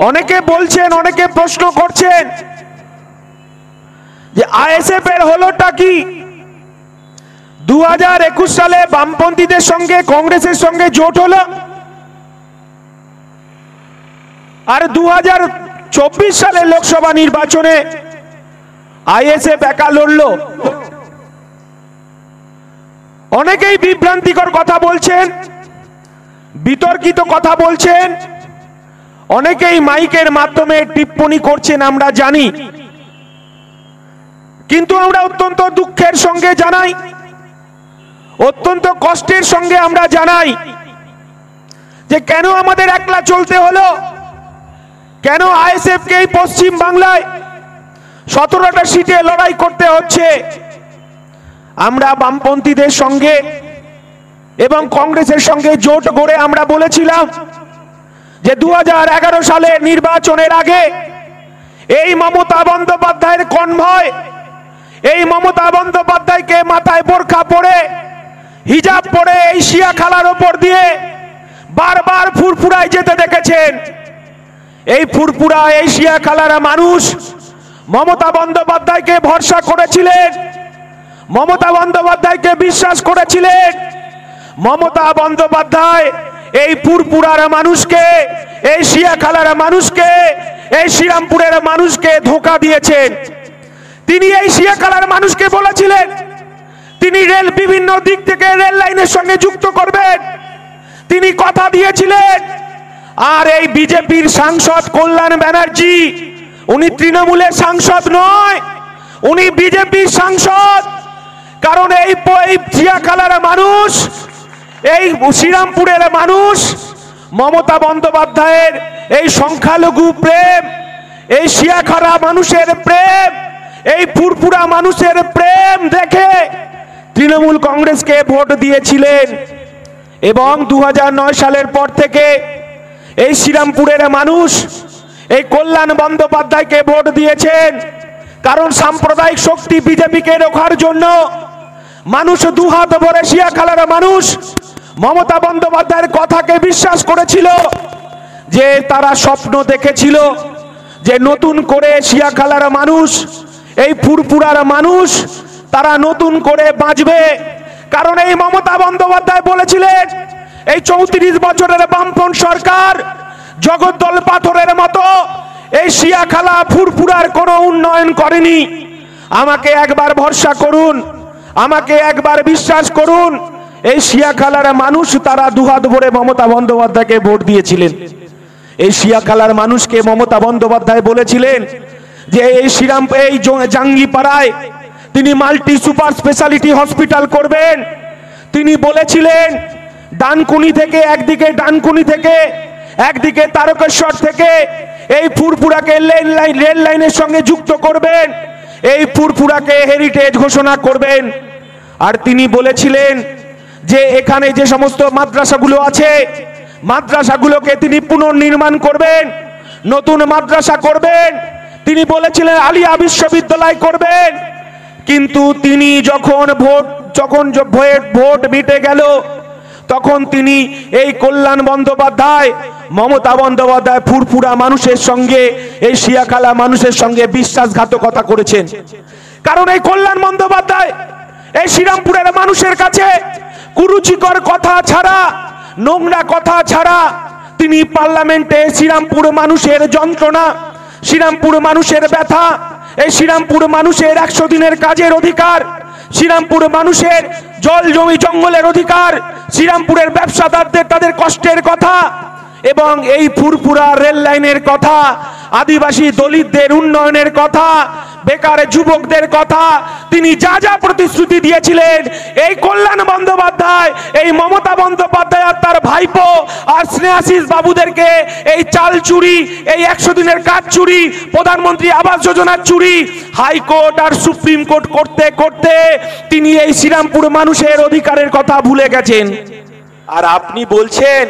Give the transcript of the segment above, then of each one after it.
অনেকে বলছেন, অনেকে প্রশ্ন করছেন যে আইএসএফ এর হলোটা কি? দু হাজার সালে বামপন্থীদের সঙ্গে, কংগ্রেসের সঙ্গে জোট হলো। আর দু হাজার চব্বিশ সালে লোকসভা নির্বাচনে আইএসএফ একা লড়ল। অনেকেই বিভ্রান্তিকর কথা বলছেন, বিতর্কিত কথা বলছেন। অনেকেই মাইকের মাধ্যমে টিপ্পণী করছেন, আমরা জানি। কিন্তু আমরা অত্যন্ত দুঃখের সঙ্গে জানাই। অত্যন্ত কষ্টের সঙ্গে আমরা জানাই যে কেন আমাদের একলা চলতে হলো? কেন আইএসএফ কে পশ্চিম বাংলায় সতেরোটা সিটে লড়াই করতে হচ্ছে? আমরা বামপন্থীদের সঙ্গে এবং কংগ্রেসের সঙ্গে জোট গড়ে আমরা বলেছিলাম যে দু হাজার এগারো সালে নির্বাচনের আগে এই মমতা বন্দ্যোপাধ্যায়ের কনভয়, এই মমতা বন্দ্যোপাধ্যায়কে মাথায় বোরখা পরে, হিজাব পরে এই শিয়া খালার ওপর দিয়ে বারবার ফুরফুরায় যেতে দেখেছেন। এই ফুরফুরা এই শিয়া খালারা মানুষ মমতা বন্দ্যোপাধ্যায়কে ভরসা করেছিলেন, মমতা বন্দ্যোপাধ্যায়কে বিশ্বাস করেছিলেন, মমতা বন্দ্যোপাধ্যায় এই পুরপুরার মানুষকে, এই শিয়াখালার মানুষকে, এই শ্রীরামপুরের মানুষকে ধোকা দিয়েছেন। তিনি এই শিয়াখালার মানুষকে বলেছিলেন, তিনি রেল বিভিন্ন দিক থেকে রেল লাইনের সঙ্গে যুক্ত করবেন। তিনি কথা দিয়েছিলেন, আর এই বিজেপির সাংসদ কল্যাণ ব্যানার্জি, উনি তৃণমূলের সাংসদ নয়, উনি বিজেপির সাংসদ। কারণ এই চিয়াখালার মানুষ এই শ্রীরামপুরের মানুষ মমতা বন্দ্যোপাধ্যায়ের এই সংখ্যালঘু প্রেম, এই শিয়াখারা মানুষের প্রেম, এই ফুরফুরা মানুষের প্রেম দেখে তৃণমূল কংগ্রেসকে ভোট দিয়েছিলেন। এবং দু হাজার নয় সালের পর থেকে এই শ্রীরামপুরের মানুষ এই কল্যাণ বন্দ্যোপাধ্যায়কে ভোট দিয়েছেন। কারণ সাম্প্রদায়িক শক্তি বিজেপিকে রোখার জন্য মানুষ দুহাত ভরে শিয়াখালার মানুষ মমতা বন্দ্যোপাধ্যায়ের কথাকে বিশ্বাস করেছিল যে তারা স্বপ্ন দেখেছিল যে নতুন করে শিয়াখালার মানুষ, এই ফুরফুরার মানুষ তারা নতুন করে বাঁচবে। কারণ এই মমতা বন্দ্যোপাধ্যায় বলেছিলেন, এই চৌত্রিশ বছরের বামপন সরকার জগদ্দল পাথরের মতো এই শিয়াখালা ফুরফুরার কোনো উন্নয়ন করেনি। আমাকে একবার ভরসা করুন, আমাকে একবার বিশ্বাস করুন এই শিয়াখালার মানুষ তারা দুহাত ভরে মমতা বন্দ্যোপাধ্যায়কে ভোট দিয়েছিলেন। এই শিয়াখালার মানুষকে মমতা বন্দ্যোপাধ্যায় বলেছিলেন যে এই শ্রীরাম, এই জাঙ্গিপাড়ায় তিনি মাল্টি সুপার স্পেশালিটি হসপিটাল করবেন। তিনি বলেছিলেন, ডানকুনি থেকে একদিকে, ডানকুনি থেকে একদিকে তারকেশ্বর থেকে এই ফুরফুরাকে লেন লাইন, রেল লাইনের সঙ্গে যুক্ত করবেন। এই ফুরফুরাকে হেরিটেজ ঘোষণা করবেন। আর তিনি বলেছিলেন যে এখানে যে সমস্ত মাদ্রাসাগুলো আছে, মাদ্রাসাগুলোকে তিনি পুনর্নির্মাণ করবেন, নতুন মাদ্রাসা করবেন, তিনি বলেছিলেন আলিয়া বিশ্ববিদ্যালয় করবেন। কিন্তু তিনি যখন ভোট যখন ভোট মিটে গেল, তখন তিনি এই কল্যাণ বন্দ্যোপাধ্যায়, মমতা বন্দ্যোপাধ্যায় ফুরফুরা মানুষের সঙ্গে, এই শিয়াখালা মানুষের সঙ্গে বিশ্বাসঘাতকতা করেছেন। কারণ এই কল্যাণ বন্দ্যোপাধ্যায় এই শ্রীরামপুরের মানুষের কাছে কুরুচিকর কথা ছাড়া, নোংরা কথা ছাড়া তিনি পার্লামেন্টে শ্রীরামপুর মানুষের যন্ত্রণা, শ্রীরামপুর মানুষের ব্যথা, এই শ্রীরামপুর মানুষের একশো দিনের কাজের অধিকার, শ্রীরামপুর মানুষের জল জমি জঙ্গলের অধিকার, শ্রীরামপুরের ব্যবসাদারদের তাদের কষ্টের কথা এবং এই ফুরফুরা রেল লাইনের কথা, আদিবাসী দলিতদের উন্নয়নের কথা, বেকার যুবকদের কথা, তিনি যা যা প্রতিশ্রুতি দিয়েছিলেন, এই কল্যাণ বন্দ্যোপাধ্যায়, এই মমতা বন্দ্যোপাধ্যায় আর তার ভাইপো আর স্নেহাশিস বাবুদেরকে এই চাল চুরি, এই একশো দিনের কাজ চুরি, প্রধানমন্ত্রী আবাস যোজনার চুরি, হাইকোর্ট আর সুপ্রিম কোর্ট করতে করতে তিনি এই শ্রীরামপুর মানুষের অধিকারের কথা ভুলে গেছেন। আর আপনি বলছেন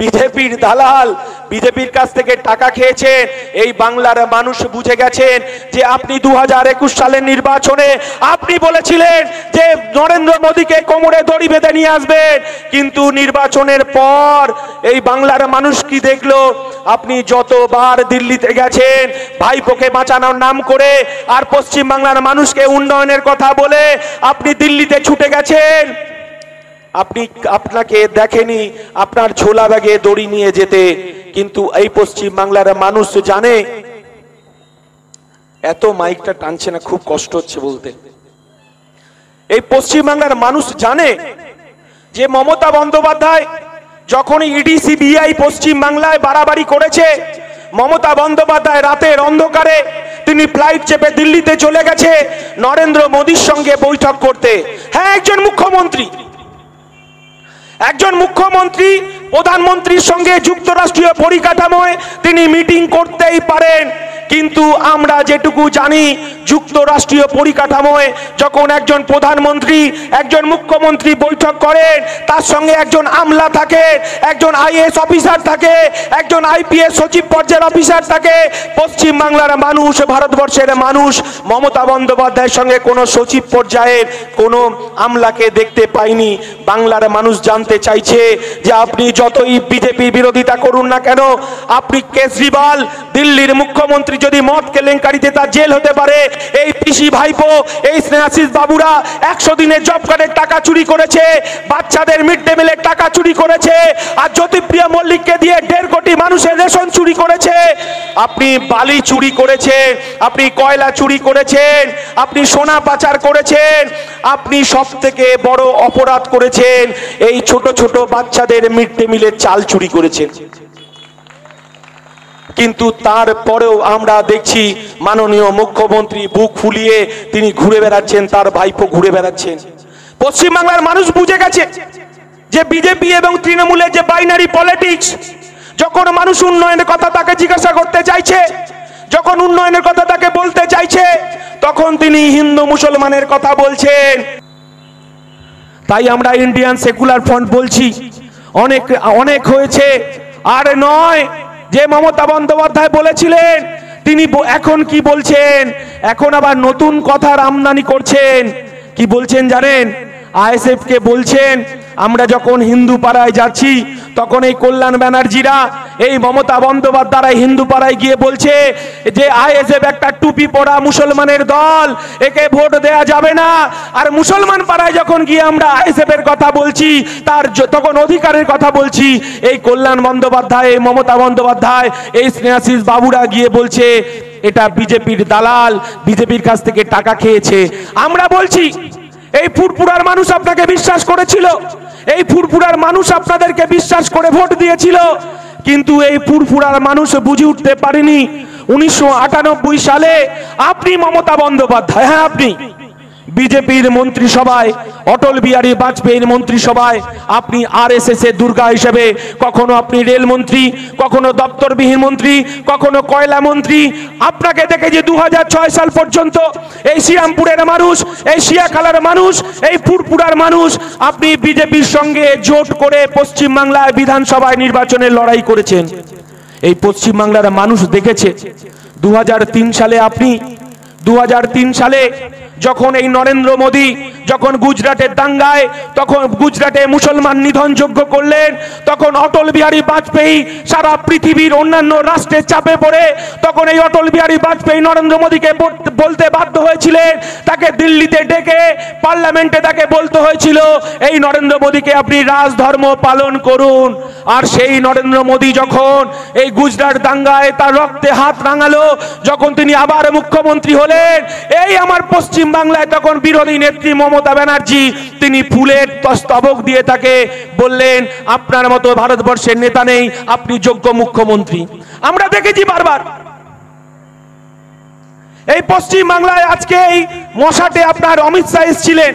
বিজেপির দালাল, বিজেপির কাছ থেকে টাকা খেয়েছেন। এই বাংলার মানুষ বুঝে গেছেন যে আপনি দু হাজার একুশ সালের নির্বাচনে আপনি বলেছিলেন যে নরেন্দ্র মোদীকে কোমরে দড়ি বেঁধে নিয়ে আসবেন। কিন্তু নির্বাচনের পর এই বাংলার মানুষ কি দেখল? আপনি যতবার দিল্লিতে গেছেন, ভাইপোকে বাঁচানোর নাম করে আর পশ্চিম বাংলার মানুষকে উন্নয়নের কথা বলে আপনি দিল্লিতে ছুটে গেছেন। আপনি আপনাকে দেখেনি, আপনার ঝোলা ব্যাগে দড়ি নিয়ে যেতে। কিন্তু এই পশ্চিম বাংলার মানুষ জানে, এত মাইকটা টানছে না, খুব কষ্ট হচ্ছে বলতে। এই পশ্চিম বাংলার মানুষ জানে যে মমতা বন্দ্যোপাধ্যায় যখন ইডি সিবিআই পশ্চিম বাংলায় বাড়াবাড়ি করেছে, মমতা বন্দ্যোপাধ্যায় রাতের অন্ধকারে তিনি ফ্লাইট চেপে দিল্লিতে চলে গেছে নরেন্দ্র মোদীর সঙ্গে বৈঠক করতে। হ্যাঁ একজন মুখ্যমন্ত্রী। একজন মুখ্যমন্ত্রী প্রধানমন্ত্রীর সঙ্গে যুক্তরাষ্ট্রীয় পরিকাঠামোয় তিনি মিটিং করতেই পারেন। কিন্তু আমরা যেটুকু জানি, যুক্তরাষ্ট্রীয় পরিকাঠামোয় যখন একজন প্রধানমন্ত্রী, একজন মুখ্যমন্ত্রী বৈঠক করেন তার সঙ্গে একজন আমলা থাকে, একজন আইএস অফিসার থাকে, একজন আইপিএস সচিব পর্যায়ের অফিসার থাকে পশ্চিম বাংলার মানুষ, ভারতবর্ষের মানুষ, মমতা বন্দ্যোপাধ্যায়ের সঙ্গে কোনো সচিব পর্যায়ের কোনো আমলাকে দেখতে পাইনি। বাংলার মানুষ জানতে চাইছে যে আপনি যতই বিজেপির বিরোধিতা করুন না কেন, আপনি কেজরিওয়াল, দিল্লির মুখ্যমন্ত্রী যদি মদ কেলেঙ্কারিতে তার জেল হতে পারে, এই পিসি ভাইপো, এই স্নেহাশিস বাবুরা একশো দিনের জব কার্ডের টাকা চুরি করেছে, বাচ্চাদের মিড ডে মিলের টাকা চুরি করেছে, আর জ্যোতিপ্রিয়া মল্লিককে দিয়ে দেড় কোটি মানুষের রেশন চুরি করেছে। আপনি বালি চুরি করেছেন, আপনি কয়লা চুরি করেছেন, আপনি সোনা পাচার করেছেন, আপনি সব থেকে বড় অপরাধ করেছেন, এই ছোট ছোট বাচ্চাদের মিড ডে মিলের চাল চুরি করেছেন। কিন্তু তারপরেও আমরা দেখছি মাননীয় মুখ্যমন্ত্রী বুক ফুলিয়ে তিনি ঘুরে বেড়াচ্ছেন, তার ভাইপো ঘুরে বেড়াচ্ছেন। পশ্চিমবাংলার মানুষ বুঝে গেছে যে বিজেপি এবং তৃণমূলের যে বাইনারি পলিটিক্স যখন মানুষ উন্নয়নের কথা তাকে জিজ্ঞাসা করতে চাইছে, যখন উন্নয়নের কথা তাকে বলতে চাইছে, তখন তিনি হিন্দু মুসলমানের কথা বলছেন। তাই আমরা ইন্ডিয়ান সেকুলার ফ্রন্ট বলছি। অনেক অনেক হয়েছে, আর নয় যে মমতা বন্দ্যোপাধ্যায় বলেছিলেন, তিনি এখন কি বলছেন? এখন আবার নতুন কথার আমদানি করছেন। কি বলছেন জানেন? আইএসএফ কে বলছেন আমরা যখন হিন্দু পাড়ায় যাচ্ছি, তখন এই কল্যাণ ব্যানার্জিরা এই মমতা বন্দ্যোপাধ্যায় হিন্দু পাড়ায় গিয়ে বলছে যে, আইএসএফ একটা টুপি পরা মুসলমানের দল, একে ভোট দেয়া যাবে না। আর মুসলমান পাড়ায় যখন গিয়ে আমরা আইএসএফ এর কথা বলছি, তার তখন অধিকারের কথা বলছি, এই কল্যাণ বন্দ্যোপাধ্যায়, এই মমতা বন্দ্যোপাধ্যায়, এই স্নেহাশিস বাবুরা গিয়ে বলছে, এটা বিজেপির দালাল, বিজেপির কাছ থেকে টাকা খেয়েছে। আমরা বলছি এই ফুরপুরার মানুষ আপনাকে বিশ্বাস করেছিল। এই ফুরপুরার মানুষ আপনাদেরকে বিশ্বাস করে ভোট দিয়েছিল। কিন্তু এই ফুরফুরার মানুষ বুঝে উঠতে পারেনি। উনিশশো আটানব্বই সালে আপনি মমতা বন্দ্যোপাধ্যায় হ্যাঁ আপনি। বিজেপির মন্ত্রিসভায়, অটল বিহারী বাজপেয়ীর মন্ত্রিসভায় আপনি আর এস এস এর দুর্গা হিসেবে, কখনো আপনি রেলমন্ত্রী কখনো দপ্তরবিহীন মন্ত্রী, কখনো কয়লা মন্ত্রী, আপনাকে দেখে যে দুহাজার ছয় সাল পর্যন্ত এই শ্রীরামপুরের মানুষ, এই শিয়াখালার মানুষ, এই ফুরপুরার মানুষ, আপনি বিজেপির সঙ্গে জোট করে পশ্চিমবাংলায় বিধানসভায় নির্বাচনের লড়াই করেছেন। এই পশ্চিমবাংলার মানুষ দেখেছে। দু হাজার তিন সালে আপনি দু হাজার তিন সালে যখন এই নরেন্দ্র মোদী যখন গুজরাটের দাঙ্গায়, তখন গুজরাটে মুসলমান নিধন যোগ্য করলেন, তখন অটল বিহারী বাজপেয়ী সারা পৃথিবীর অন্যান্য রাষ্ট্রের চাপে পড়ে, তখন এই অটল বিহারী বাজপেয়ী নরেন্দ্র মোদীকে বল- বলতে বাধ্য হয়েছিলেন, তাকে দিল্লিতে ডেকে পার্লামেন্টে তাকে বলতে হয়েছিল, এই নরেন্দ্র মোদীকে আপনি রাজধর্ম পালন করুন। আর সেই নরেন্দ্র মোদী যখন এই গুজরাট দাঙ্গায় তার রক্তে হাত রাঙালো, যখন তিনি আবার মুখ্যমন্ত্রী হলেন, এই আমার পশ্চিম বাংলায় তখন বিরোধী নেত্রী মমতা ব্যানার্জি, তিনি ফুলের স্তবক দিয়ে তাকে বললেন, আপনার মতো ভারতবর্ষের নেতা নেই, আপনি যোগ্য মুখ্যমন্ত্রী। আমরা দেখেছি বারবার। এই পশ্চিম বাংলায় আজকে এই মশাটে আপনার অমিত শাহ এসেছিলেন।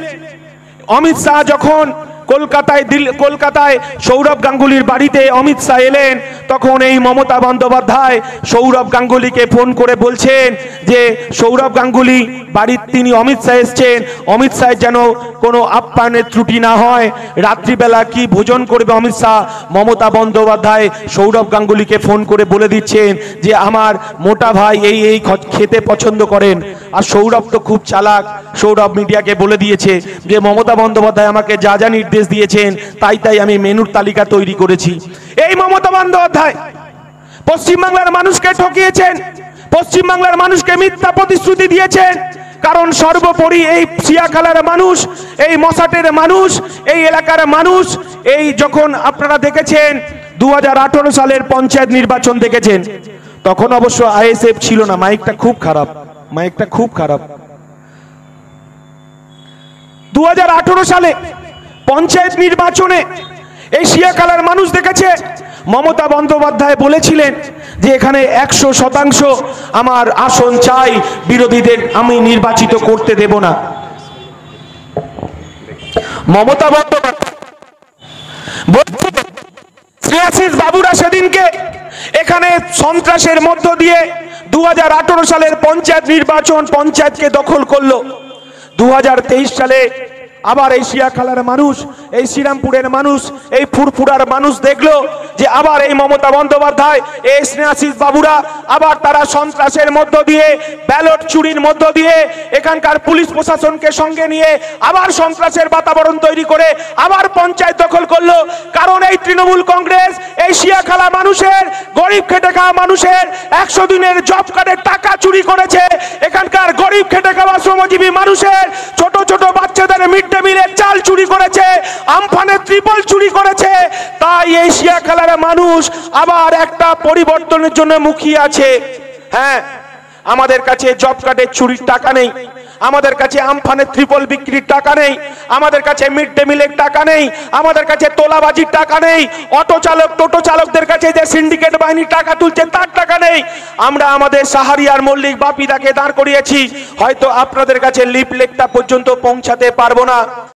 অমিত শাহ যখন কলকাতায় কলকাতায় সৌরভ গাঙ্গুলির বাড়িতে অমিত শাহ এলেন তখন এই মমতা বন্দ্যোপাধ্যায় সৌরভ গাঙ্গুলিকে ফোন করে বলছেন যে, সৌরভ গাঙ্গুলি বাড়ির তিনি অমিত শাহ এসছেন, অমিত শাহের যেন কোনো আপ্যায়নের ত্রুটি না হয়। রাত্রিবেলা কি ভোজন করবে অমিত শাহ? মমতা বন্দ্যোপাধ্যায় সৌরভ গাঙ্গুলিকে ফোন করে বলে দিচ্ছেন যে, আমার মোটা ভাই এই এই খেতে পছন্দ করেন। আর সৌরভ তো খুব চালাক। সৌরভ মিডিয়াকে বলে দিয়েছে যে, মমতা বন্দ্যোপাধ্যায় আমাকে যা যা নির্দেশ দিয়েছেন, তাই তাই আমি মেনুর তালিকা তৈরি করেছি। এই মমতা বন্দ্যোপাধ্যায়, পশ্চিমবাংলার মানুষকে ঠকিয়েছেন, পশ্চিমবাংলার মানুষকে মিথ্যা প্রতিশ্রুতি দিয়েছেন, কারণ সর্বোপরি এই সিয়াখালার মানুষ, এই মশাটের মানুষ, এই এলাকার মানুষ, এই যখন আপনারা দেখেছেন, দুহাজার আঠারো সালের পঞ্চায়েত নির্বাচন দেখেছেন, তখন অবশ্য আইএসএফ ছিল না, মাইকটা খুব খারাপ, মাইকটা খুব খারাপ। দু হাজার আঠারো সালে পঞ্চায়েত নির্বাচনে এই শিয়াকালার মানুষ দেখেছে। মমতা বন্দ্যোপাধ্যায় বলেছিলেন যে এখানে একশো শতাংশ আমার আসন চাই, বিরোধীদের আমি নির্বাচিত করতে দেব না। মমতা বন্দ্যোপাধ্যায় বাবুরা সেদিনকে এখানে সন্ত্রাসের মধ্য দিয়ে দু হাজার আঠারো সালের পঞ্চায়েত নির্বাচন পঞ্চায়েতকে দখল করল। দু হাজার তেইশ সালে আবার এই শিয়াখালার মানুষ, এই শ্রীরামপুরের মানুষ, এই ফুরফুরার মানুষ দেখল যে আবার এই মমতা বন্দ্যোপাধ্যায়, এই স্নেহাশিস বাবুরা আবার তারা সন্ত্রাসের মধ্য দিয়ে, ব্যালট চুরির মধ্য দিয়ে এখানকার পুলিশ প্রশাসনকে সঙ্গে নিয়ে আবার সন্ত্রাসের বাতাবরণ তৈরি করে আবার পঞ্চায়েত দখল করল। কারণ এই তৃণমূল কংগ্রেস, এই শিয়াখালা মানুষের, গরিব খেটে খাওয়া মানুষের একশো দিনের জব কার্ডের টাকা চুরি করেছে। এখানকার গরিব খেটে খাওয়া শ্রমজীবী মানুষের, ছোট ছোট বাচ্চাদের মিড ডে মিলের চাল চুরি করেছে আমফানের ত্রিপল চুরি করেছে, তাই এশিয়া খেলার মানুষ আবার একটা পরিবর্তনের জন্য মুখিয়ে আছে। হ্যাঁ আমাদের কাছে জব কার্ডের চুরির টাকা নেই। আমাদের কাছে আমফানের ত্রিপল বিক্রির টাকা নেই, আমাদের কাছে মিড ডে মিলের টাকা নেই, আমাদের কাছে তোলাবাজির টাকা নেই, অটো চালক, টোটো চালকদের কাছে যে সিন্ডিকেট বাহিনী টাকা তুলছে তার টাকা নেই। আমরা আমাদের সাহারিয়ার মল্লিক বাপিদাকে দাঁড় করিয়েছি, হয়তো আপনাদের কাছে লিপলেকটা পর্যন্ত পৌঁছাতে পারব না।